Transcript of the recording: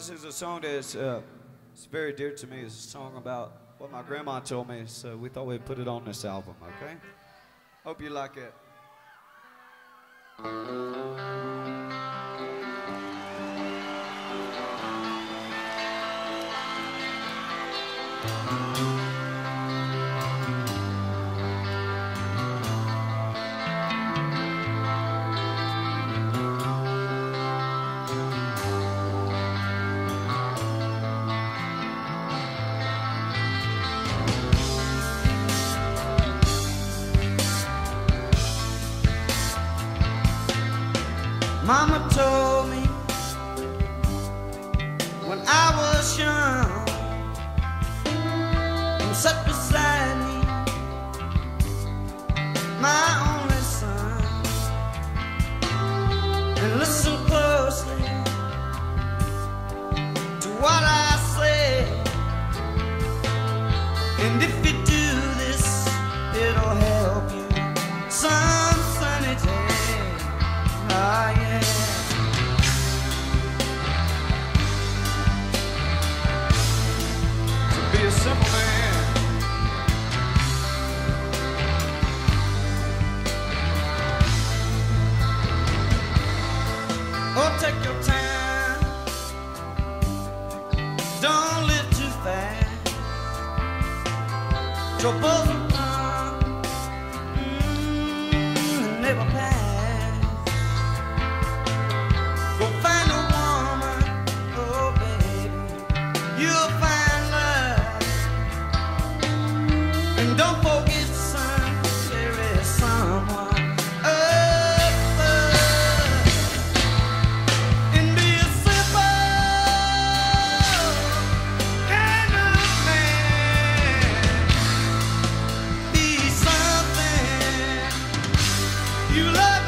This is a song that's uh, it's very dear to me. It's a song about what my grandma told me, so we thought we'd put it on this album, okay? Hope you like it. Mama told me when I was young, and sat beside me, my only son, and listen closely to what I say, and if you Oh, take your time. Don't live too fast. Trouble You love